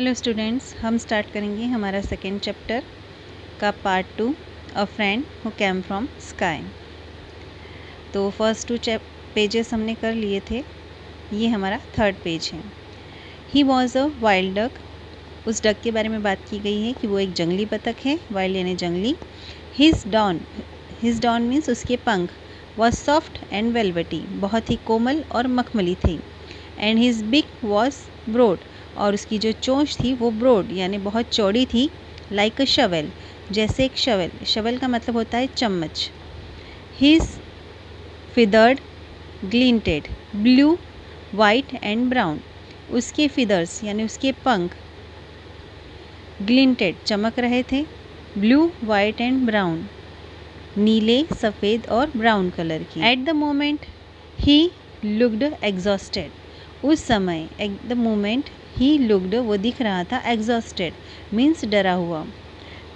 Hello students हम start करेंगे हमारा सेकेंड चैप्टर का part two a friend who came from sky तो फ़र्स्ट टू चैप पेजेस हमने कर लिए थे. ये हमारा थर्ड पेज है. He was a wild duck उस डक के बारे में बात की गई है कि वो एक जंगली बतख है वाइल्ड यानी जंगली. His down his down means उसके पंख वॉज़ सॉफ्ट एंड वेलवेटी बहुत ही कोमल और मखमली थी. And his big was broad और उसकी जो चोंच थी वो ब्रोड, यानी बहुत चौड़ी थी लाइक अ शवल जैसे एक शवल शवल का मतलब होता है चम्मच. His feathered glinted blue white and brown उसके फिदर्स यानी उसके पंख ग्लिंटेड चमक रहे थे ब्लू वाइट एंड ब्राउन नीले, सफ़ेद और ब्राउन कलर की. At the moment he looked exhausted उस समय at the moment he looked वो दिख रहा था एग्जॉस्टेड मीन्स डरा हुआ।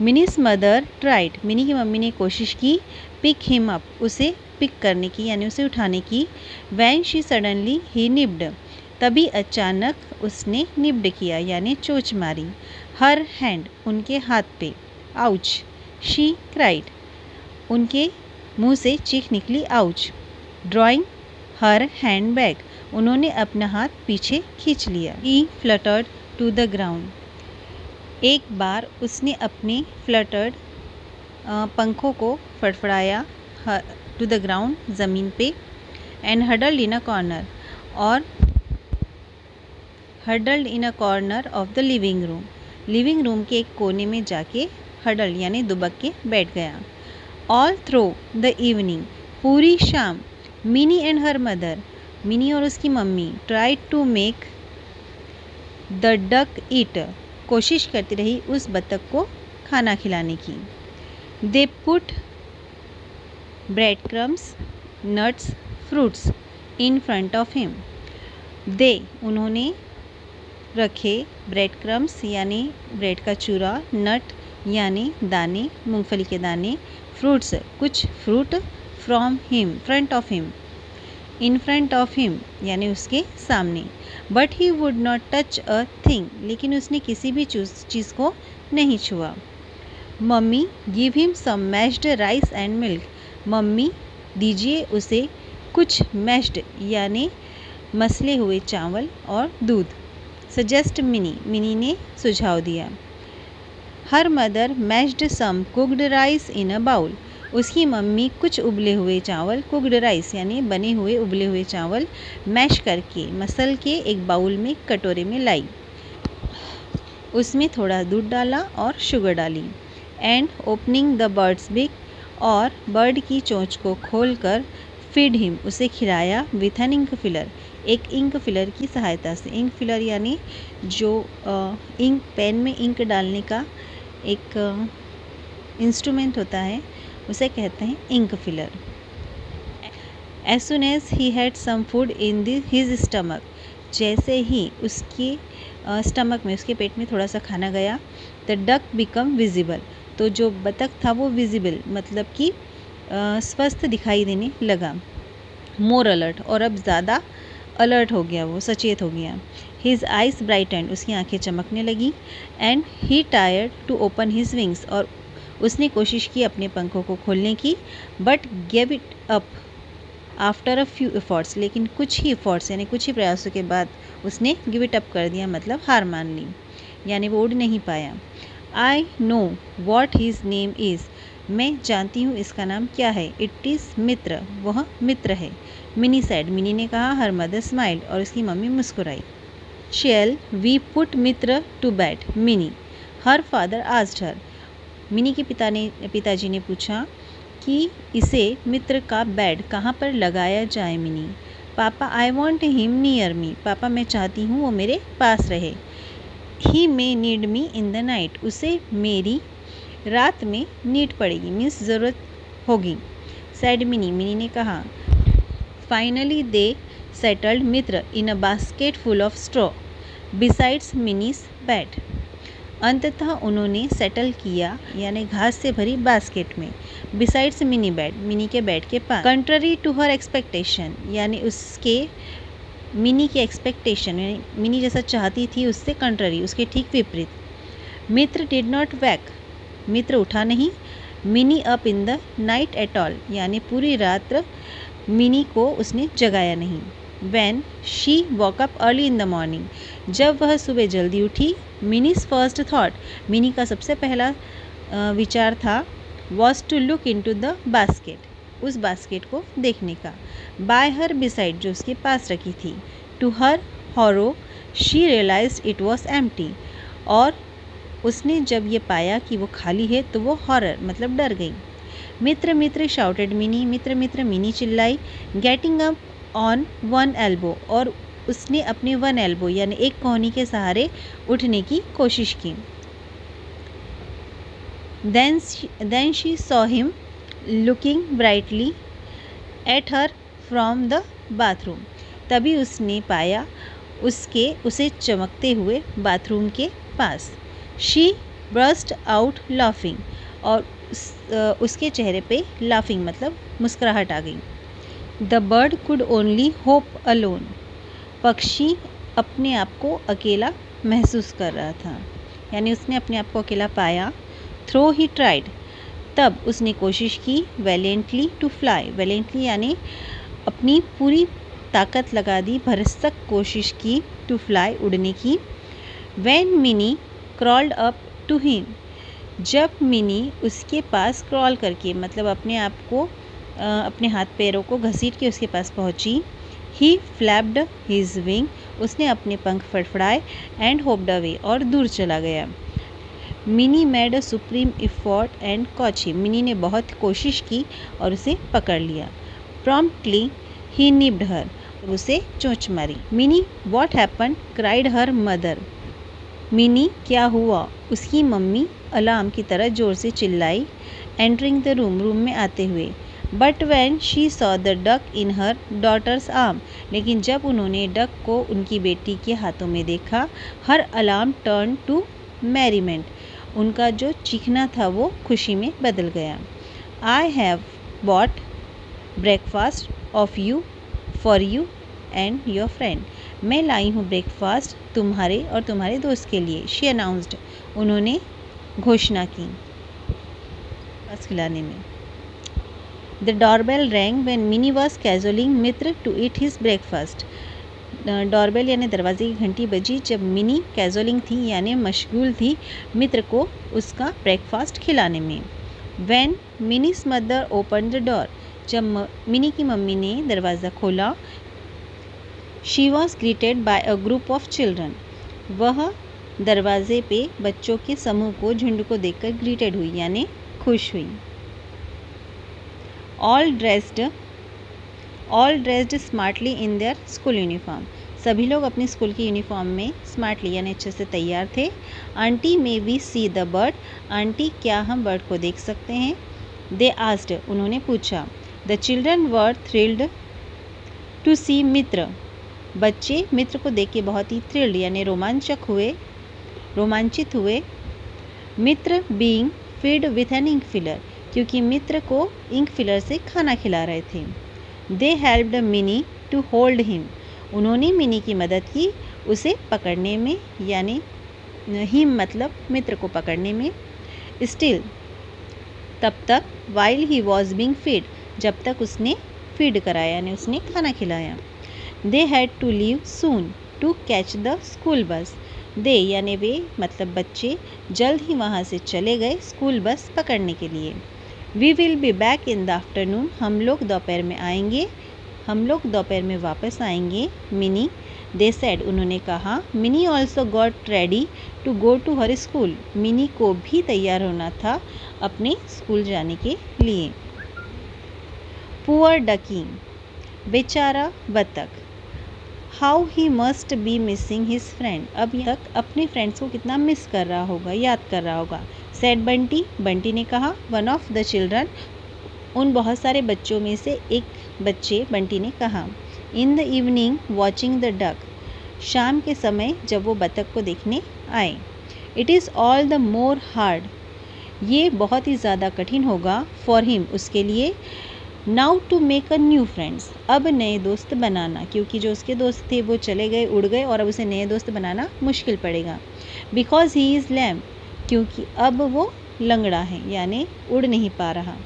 मिनीस मदर ट्राइड मिनी की मम्मी ने कोशिश की पिक हिम अप उसे पिक करने की, यानी उसे उठाने की। When she suddenly he nipped तभी अचानक उसने निब्ड किया, यानी चोच मारी हर हैंड उनके हाथ पे। आउच शी क्राइड उनके मुँह से चीख निकली ouch drawing her hand back उन्होंने अपना हाथ पीछे खींच लिया। He fluttered to the ground एक बार उसने अपने फ्लटर्ड पंखों को फड़फड़ाया टू द ग्राउंड ज़मीन पे and huddled in a corner और huddled in a corner of the living room living room के एक कोने में जाके हडल यानी दुबक के बैठ गया। ऑल थ्रो द इवनिंग पूरी शाम Mini and her mother Mini और उसकी mummy try to make the duck eat कोशिश करती रही उस बतख को खाना खिलाने की। They put bread crumbs nuts fruits in front of him they उन्होंने रखे ब्रेड क्रम्स यानी ब्रेड का चूरा नट यानी दाने, मूंगफली के दाने फ्रूट्स कुछ fruit from him front of him in front of him यानी उसके सामने। But he would not touch a thing लेकिन उसने किसी भी चीज़ को नहीं छुआ। Mummy give him some mashed rice and milk mummy, दीजिए उसे कुछ मैश्ड यानी मसले हुए चावल और दूध। Suggest mini. मिनी ने सुझाव दिया। Her mother mashed some cooked rice in a bowl उसकी मम्मी कुछ उबले हुए चावल, कुकड राइस यानी बने हुए उबले हुए चावल मैश करके मसल के एक बाउल में कटोरे में लाई। उसमें थोड़ा दूध डाला और शुगर डाली। And opening the bird's beak और बर्ड की चोंच को खोलकर फ़ीड हिम, उसे खिलाया विथ एन इंक फिलर। एक इंक फिलर की सहायता से। इंक फिलर यानी जो इंक, पेन में इंक डालने का एक इंस्ट्रूमेंट होता है। उसे कहते हैं ink filler. As soon as he had some food in the his stomach जैसे ही उसके स्टमक में, उसके पेट में थोड़ा सा खाना गया द डक बिकम विजिबल तो जो बतख था वो विजिबल मतलब कि स्वस्थ दिखाई देने लगा। मोर अलर्ट और अब ज़्यादा अलर्ट हो गया वो, सचेत हो गया। हिज आइज़ ब्राइट एंड उसकी आँखें चमकने लगी and he tried to open his wings और उसने कोशिश की अपने पंखों को खोलने की but gave it up after a few efforts लेकिन कुछ ही एफर्ट्स यानी कुछ ही प्रयासों के बाद उसने गिव इट अप कर दिया मतलब हार मान ली, यानी वो उड़ नहीं पाया। I know what his name is मैं जानती हूँ इसका नाम क्या है। इट इज़ मित्र, वह मित्र है। मिनी सैड मिनी ने कहा हर मदर स्माइल्ड और उसकी मम्मी मुस्कुराई। Shall we put Mitra to bed Mini her father asked her Mini के पिता ने, पिताजी ने पूछा कि इसे मित्र का बेड कहाँ पर लगाया जाए Mini? Papa I want him near me पापा, मैं चाहती हूँ वो मेरे पास रहे। He may need me in the night उसे मेरी रात में नीड पड़ेगी। मीन्स ज़रूरत होगी। Sad mini. मिनी ने कहा finally they settled Mitra in a basket full of straw besides Mini's bed अंततः उन्होंने सेटल किया, यानी घास से भरी बास्केट में बिसाइड्स मिनी बेड मिनी के बेड के पास। कंट्ररी टू हर एक्सपेक्टेशन यानी उसके मिनी की एक्सपेक्टेशन यानी मिनी जैसा चाहती थी, उससे कंट्ररी उसके ठीक विपरीत। मित्र डिड नॉट वैक मित्र उठा नहीं। Mini up in the night at all यानी पूरी रात मिनी को उसने जगाया नहीं। When she woke up early in the morning जब वह सुबह जल्दी उठी मिनीज फ़र्स्ट थाट मिनी का सबसे पहला विचार था was to look into the basket उस बास्केट को देखने का। बाय हर बिसाइड जो उसके पास रखी थी। To her horror she realise it was empty और उसने जब ये पाया कि वो खाली है तो वो हॉरर मतलब डर गई। मित्र मित्र शाउटेड मिनी मित्र मित्र मिनी चिल्लाई। Getting up on one elbow और उसने अपने वन एल्बो यानी एक कोहनी के सहारे उठने की कोशिश की। Then then she saw him looking brightly at her from the bathroom तभी उसने पाया उसके उसे चमकते हुए बाथरूम के पास। शी ब्रस्ट आउट लाफिंग और उस, उसके चेहरे पे लाफिंग मतलब मुस्कुराहट आ गई। The bird could only hop alone पक्षी अपने आप को अकेला महसूस कर रहा था। यानी उसने अपने आप को अकेला पाया। थ्रो ही ट्राइड तब उसने कोशिश की वैलेंटली टू फ्लाई वैलेंटली यानी अपनी पूरी ताकत लगा दी, भरसक कोशिश की टू फ्लाई उड़ने की। When Mini crawled up to him जब मिनी उसके पास क्रॉल करके मतलब अपने आप को अपने हाथ पैरों को घसीट के उसके पास पहुँची। ही फ्लैप्ड हिज विंग उसने अपने पंख फड़फड़ाए एंड होप्ड अवे और दूर चला गया। Mini made a supreme effort and caught. Mini ने बहुत कोशिश की और उसे पकड़ लिया। प्रॉम्प्टली ही निब्ड हर और उसे चोंच मारी। Mini what happen cried her mother Mini क्या हुआ? उसकी मम्मी अलार्म की तरह ज़ोर से चिल्लाई एंटरिंग द रूम रूम में आते हुए। But when she saw the duck in her daughter's arm लेकिन जब उन्होंने डक को उनकी बेटी के हाथों में देखा, her alarm turn to merriment उनका जो चीखना था वो खुशी में बदल गया. I have bought breakfast of you for you and your friend मैं लाई हूँ ब्रेकफास्ट तुम्हारे और तुम्हारे दोस्त के लिए शी अनाउंस्ड उन्होंने घोषणा की. खिलाने में। The doorbell rang when Minnie was cajoling Mitra to eat his breakfast. डॉरबेल यानी दरवाजे की घंटी बजी जब मिनी कैजोलिंग थी यानी मशगूल थी मित्र को उसका ब्रेकफास्ट खिलाने में। When Mini's mother open the door जब मिनी की मम्मी ने दरवाज़ा खोला she was greeted by a group of children वह दरवाजे पे बच्चों के समूह को झुंड को देखकर ग्रीटेड हुई यानी खुश हुई। All dressed all dressed smartly in their school uniform सभी लोग अपनी स्कूल की यूनिफॉर्म में स्मार्टली यानी अच्छे से तैयार थे। Aunty may we see the bird aunty क्या हम बर्ड को देख सकते हैं? दे आस्ड उन्होंने पूछा। The children were thrilled to see Mitra बच्चे मित्र को देख के बहुत ही थ्रिल्ड यानी रोमांचक हुए, रोमांचित हुए। Mitra being feed with an ink filler क्योंकि मित्र को इंक फिलर से खाना खिला रहे थे। They helped Mini to hold him उन्होंने मिनी की मदद की उसे पकड़ने में, यानी हिम मतलब मित्र को पकड़ने में। स्टिल तब तक while he was being feed जब तक उसने फ़ीड कराया, यानी उसने खाना खिलाया। They had to leave soon to catch the school bus they यानी वे मतलब बच्चे, जल्द ही वहाँ से चले गए स्कूल बस पकड़ने के लिए। We will be back in the afternoon हम लोग दोपहर में आएँगे। हम लोग दोपहर में वापस आएँगे। मिनी दे सेड उन्होंने कहा, Mini also got ready to go to her school Mini को भी तैयार होना था अपने स्कूल जाने के लिए। पुअर डकिंग बेचारा बतख how he must be missing his friend अब तक अपने फ्रेंड्स को कितना मिस कर रहा होगा, याद कर रहा होगा। सेड बंटी बंटी ने कहा वन ऑफ़ द चिल्ड्रन उन बहुत सारे बच्चों में से एक बच्चे बंटी ने कहा in the evening watching the duck शाम के समय जब वो बतख को देखने आए। It is all the more hard ये बहुत ही ज़्यादा कठिन होगा फॉर हिम उसके लिए। Now to make a new friends अब नए दोस्त बनाना, क्योंकि जो उसके दोस्त थे वो चले गए, उड़ गए, और अब उसे नए दोस्त बनाना मुश्किल पड़ेगा। बिकॉज़ ही इज़ लैम क्योंकि अब वो लंगड़ा है, यानी उड़ नहीं पा रहा।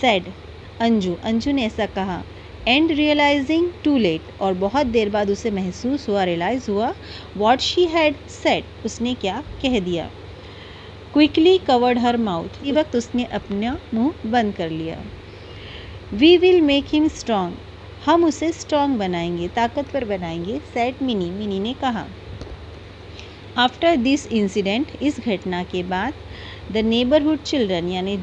सेड अंजू अंजू ने ऐसा कहा एंड रियलाइजिंग टू लेट और बहुत देर बाद उसे महसूस हुआ रियलाइज़ हुआ वॉट शी हैड सेड उसने क्या कह दिया। क्विकली कवर्ड हर माउथ इस वक्त उसने अपना मुँह बंद कर लिया। We will make him strong हम उसे स्ट्रॉन्ग बनाएँगे, ताकतवर बनाएँगे सेट मिनी मिनी ने कहा। आफ्टर दिस इंसिडेंट इस घटना के बाद द नेबरहुड चिल्ड्रन यानी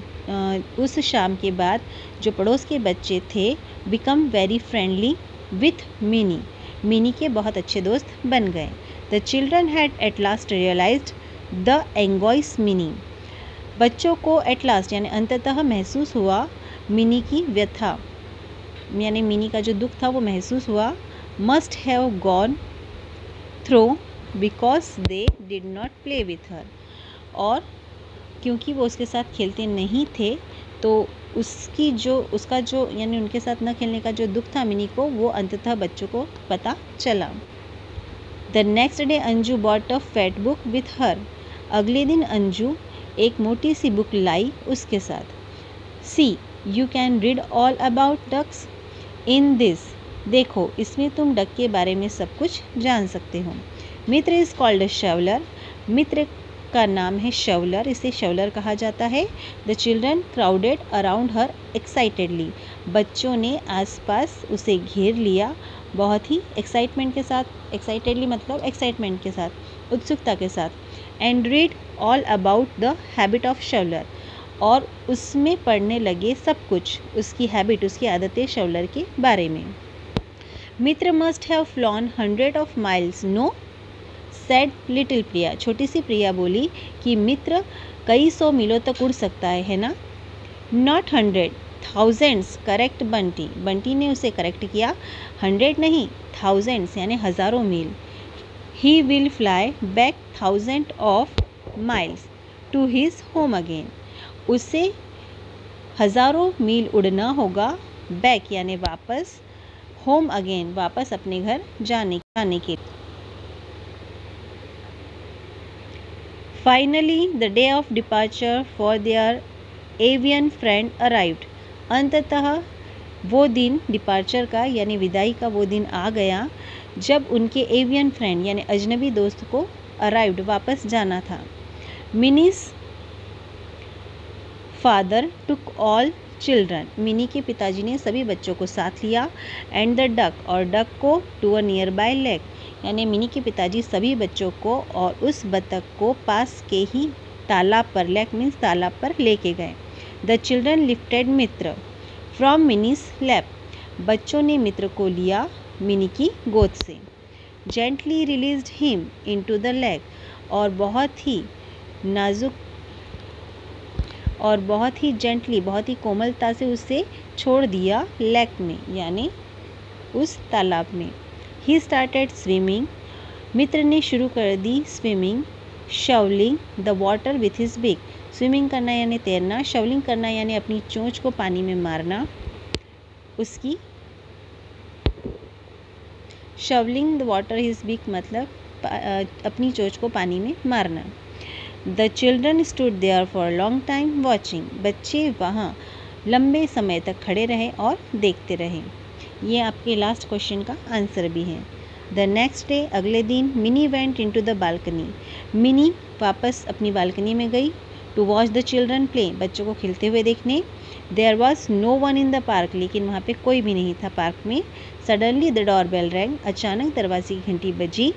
उस शाम के बाद जो पड़ोस के बच्चे थे become very friendly with Mini Mini के बहुत अच्छे दोस्त बन गए। The children had at last realise the anguish Mini बच्चों को एट लास्ट यानी अंततः महसूस हुआ मिनी की व्यथा। यानी मिनी का जो दुख था, वो महसूस हुआ must have gone through because they did not play with her और क्योंकि वो उसके साथ खेलते नहीं थे तो उसकी जो, उसका जो, यानी उनके साथ न खेलने का जो दुख था मिनी को, वो अंततः बच्चों को पता चला। The next day Anju bought a fat book with her अगले दिन अंजू एक मोटी सी बुक लाई उसके साथ। See you can read all about ducks in this देखो, इसमें तुम डक के बारे में सब कुछ जान सकते हो। मित्र इज़ कॉल्ड शवलर मित्र का नाम है शवलर इसे शवलर कहा जाता है। The children crowded around her excitedly बच्चों ने आसपास उसे घेर लिया बहुत ही एक्साइटमेंट के साथ एक्साइटेडली मतलब एक्साइटमेंट के साथ, उत्सुकता के साथ and read all about the habit of shoveler और उसमें पढ़ने लगे सब कुछ, उसकी हैबिट उसकी आदतें शवलर के बारे में। Mitra must have flown hundred of miles no said little Priya छोटी सी प्रिया बोली कि, मित्र, कई सौ मीलों तक उड़ सकता है है ना? Not hundred thousands correct Bunty. Bunty ने उसे करेक्ट किया। हंड्रेड नहीं थाउजेंड्स यानी हज़ारों मील। He will fly back thousand of miles to his home again उसे हज़ारों मील उड़ना होगा बैक यानी वापस होम अगेन वापस अपने घर जाने जाने के finally the day of departure for their avian friend arrived अंततः वो दिन डिपार्चर का, यानी विदाई का वो दिन आ गया, जब उनके एवियन फ्रेंड यानी अजनबी दोस्त को अराइव्ड वापस जाना था। Mini's father took all children Mini के पिताजी ने सभी बच्चों को साथ लिया एंड द डक और डक को to a nearby lake यानी मिनी के पिताजी सभी बच्चों को और उस बतख को पास के ही तालाब पर लेक मीन्स तालाब पर लेके गए। The children lifted Mitra from Mini's lap बच्चों ने मित्र को लिया मिनी की गोद से। Gently release him into the lake और बहुत ही नाजुक और बहुत ही जेंटली बहुत ही कोमलता से उसे छोड़ दिया लेक में, यानी उस तालाब में। ही स्टार्टेड स्विमिंग मित्र ने शुरू कर दी swimming shovelling the water with his beak swimming करना यानी तैरना शवलिंग करना यानी अपनी चोंच को पानी में मारना। उसकी shovelling the water his beak मतलब अपनी चोंच को पानी में मारना। The children stood there for long time watching बच्चे वहाँ लंबे समय तक खड़े रहे और देखते रहे। ये आपके लास्ट क्वेश्चन का आंसर भी है। द नेक्स्ट डे अगले दिन Mini went into the balcony Mini वापस अपनी बालकनी में गई to watch the children play बच्चों को खेलते हुए देखने। There was no one in the park लेकिन वहाँ पे कोई भी नहीं था पार्क में। Suddenly the door bell rang अचानक दरवाजे की घंटी बजी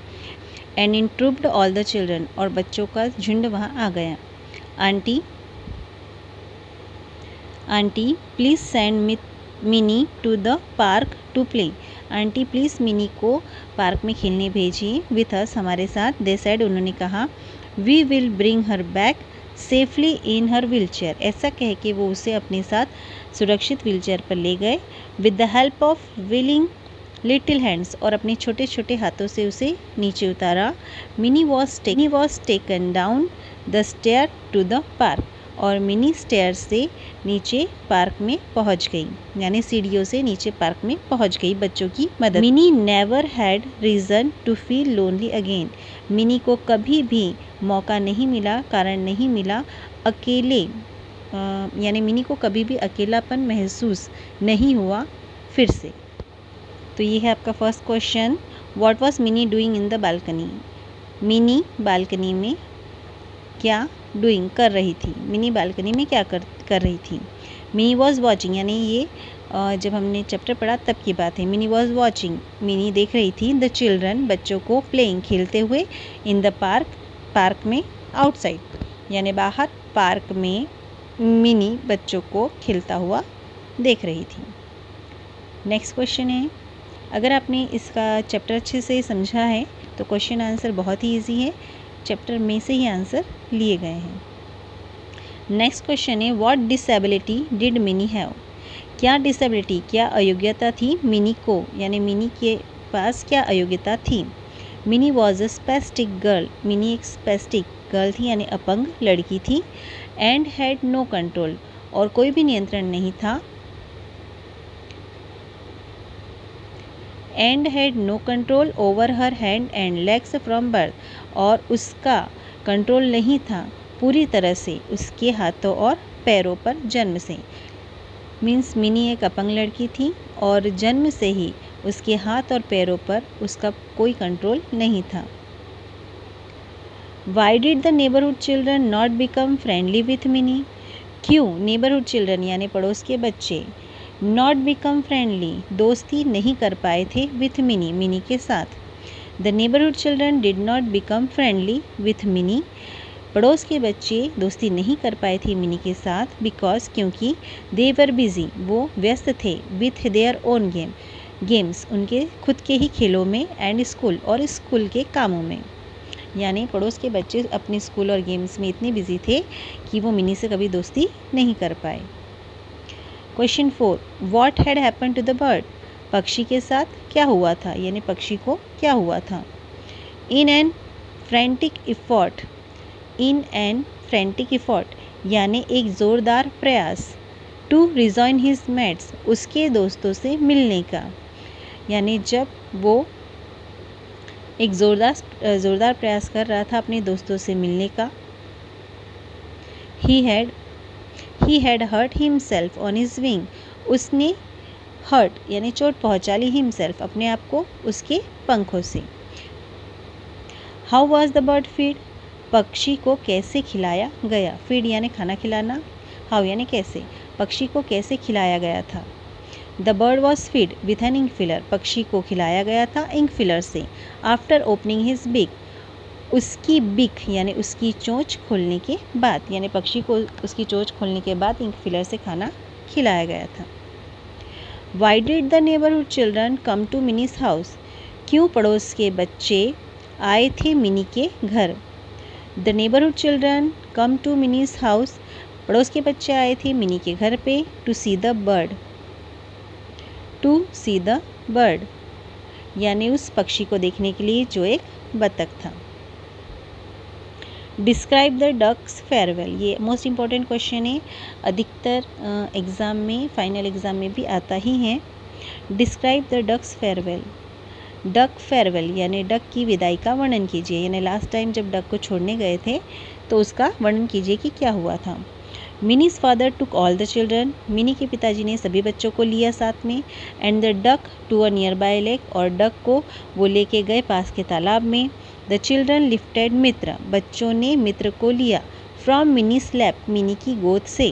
and in trooped all the children और बच्चों का झुंड वहाँ आ गया। Aunty aunty please send Mini to the park to play aunty please Mini को पार्क में खेलने भेजिए विथ अस हमारे साथ। दे साइड उन्होंने कहा we will bring her back safely in her wheel chair ऐसा कह के वो उसे अपने साथ सुरक्षित व्हील चेयर पर ले गए। With the help of willing little hands और अपने छोटे छोटे हाथों से उसे नीचे उतारा। Mini was Mini was taken down the stair to the park और मिनी स्टेयर से नीचे पार्क में पहुँच गई। यानी सीढ़ियों से नीचे पार्क में पहुँच गई बच्चों की मदद। Mini never had reason to feel lonely again. Mini को कभी भी मौका नहीं मिला, कारण नहीं मिला अकेले। यानी मिनी को कभी भी अकेलापन महसूस नहीं हुआ फिर से। तो ये है आपका first question what was Mini doing in the balcony Mini balcony में क्या डूइंग कर रही थी? मिनी बालकनी में क्या कर कर रही थी? मिनी वॉज़ वॉचिंग यानी ये जब हमने चैप्टर पढ़ा तब की बात है। मिनी वॉज़ वॉचिंग मिनी देख रही थी द चिल्ड्रन बच्चों को प्लेइंग खेलते हुए इन द पार्क पार्क में आउटसाइड यानी बाहर पार्क में मिनी बच्चों को खेलता हुआ देख रही थी। नेक्स्ट क्वेश्चन है। अगर आपने इसका चैप्टर अच्छे से समझा है तो क्वेश्चन आंसर बहुत ही ईजी है। चैप्टर में से ही आंसर लिए गए हैं। नेक्स्ट क्वेश्चन है what disability did Mini have क्या डिसेबिलिटी क्या अयोग्यता थी मिनी को? यानी मिनी के पास क्या अयोग्यता थी? Mini was a spastic girl Mini एक स्पेस्टिक गर्ल थी, यानी अपंग लड़की थी एंड हैड नो कंट्रोल और कोई भी नियंत्रण नहीं था। And had no control over her hand and legs from birth और उसका कंट्रोल नहीं था। पूरी तरह से उसके हाथों और पैरों पर जन्म से। मीन्स मिनी एक अपंग लड़की थी और जन्म से ही उसके हाथ और पैरों पर उसका कोई कंट्रोल नहीं था। Why did the neighbourhood children not become friendly with Mini क्यों नेबरहुड चिल्ड्रन यानी पड़ोस के बच्चे नॉट बिकम फ्रेंडली दोस्ती नहीं कर पाए थे विथ मिनी मिनी के साथ? The neighbourhood children did not become friendly with Mini पड़ोस के बच्चे दोस्ती नहीं कर पाए थे मिनी के साथ बिकॉज़ क्योंकि दे वर बिज़ी वो व्यस्त थे with their own game games उनके खुद के ही खेलों में एंड स्कूल और स्कूल के कामों में. यानी पड़ोस के बच्चे अपने स्कूल और गेम्स में इतने बिज़ी थे कि वो मिनी से कभी दोस्ती नहीं कर पाए. Question four what had happen to the bird पक्षी के साथ क्या हुआ था? यानी पक्षी को क्या हुआ था? In an frantic effort in an frantic effort यानी एक ज़ोरदार प्रयास टू रिजॉइन हिज मेट्स उसके दोस्तों से मिलने का। यानी जब वो एक ज़ोरदार ज़ोरदार प्रयास कर रहा था अपने दोस्तों से मिलने का ही had he had hurt himself on his wing उसने हर्ट, यानी चोट पहुँचा ली हिमसेल्फ अपने आप को उसके पंखों से। How was the bird fed पक्षी को कैसे खिलाया गया? फ़ीड यानी खाना खिलाना। हाउ यानी कैसे? पक्षी को कैसे खिलाया गया था? The bird was fed with an ink filler पक्षी को खिलाया गया था इंक फिलर से। आफ्टर ओपनिंग हिज बिग उसकी बिक यानी उसकी चोंच खोलने के बाद, यानी पक्षी को उसकी चोंच खोलने के बाद इंक फिलर से खाना खिलाया गया था। Why did the neighbourhood children come to Minnie's house क्यों पड़ोस के बच्चे आए थे मिनी के घर? The neighbourhood children come to Minnie's house पड़ोस के बच्चे आए थे मिनी के घर पे to see the bird to see the bird यानी उस पक्षी को देखने के लिए जो एक बतख था। Describe the duck's farewell. ये मोस्ट इंपॉर्टेंट क्वेश्चन है। अधिकतर एग्ज़ाम में फाइनल एग्ज़ाम में भी आता ही है। Describe the duck's farewell. Duck farewell यानी डक की विदाई का वर्णन कीजिए। यानी लास्ट टाइम जब डक को छोड़ने गए थे तो उसका वर्णन कीजिए कि क्या हुआ था। Minnie's father took all the children. Minnie के पिताजी ने सभी बच्चों को लिया साथ में। And the duck to a nearby lake और डक को वो लेके गए पास के तालाब में। द चिल्ड्रन लिफ्टेड मित्र बच्चों ने मित्र को लिया फ्रॉम मिनी स्लैप मिनी की गोद से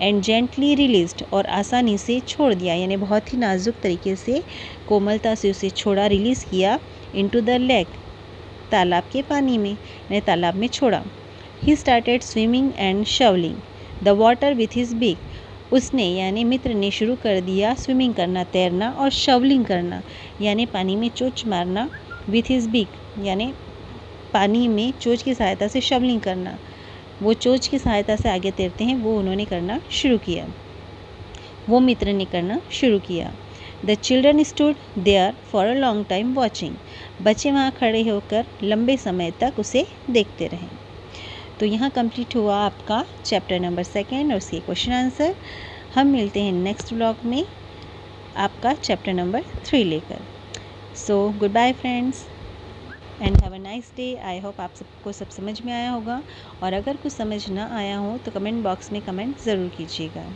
एंड जेंटली रिलीज्ड और आसानी से छोड़ दिया, यानी बहुत ही नाजुक तरीके से कोमलता से उसे छोड़ा रिलीज़ किया इनटू द लेक तालाब के पानी में यानी तालाब में छोड़ा। He started swimming and shovelling the water with his beak उसने, यानी मित्र ने शुरू कर दिया स्विमिंग करना, तैरना और शवलिंग करना, यानी पानी में चोच मारना विथ हिज बिग यानी पानी में चोच की सहायता से शवलिंग करना। वो चोच की सहायता से आगे तैरते हैं, वो उन्होंने करना शुरू किया। वो मित्र ने करना शुरू किया। The children stood there for a long time watching बच्चे वहाँ खड़े होकर लंबे समय तक उसे देखते रहे। तो यहाँ कंप्लीट हुआ आपका चैप्टर नंबर सेकेंड और उसके क्वेश्चन आंसर हम मिलते हैं नेक्स्ट ब्लॉग में आपका चैप्टर नंबर थ्री लेकर। So goodbye friends and have a nice day I hope आप सबको सब समझ में आया होगा। और अगर कुछ समझ ना आया हो तो कमेंट बॉक्स में कमेंट ज़रूर कीजिएगा।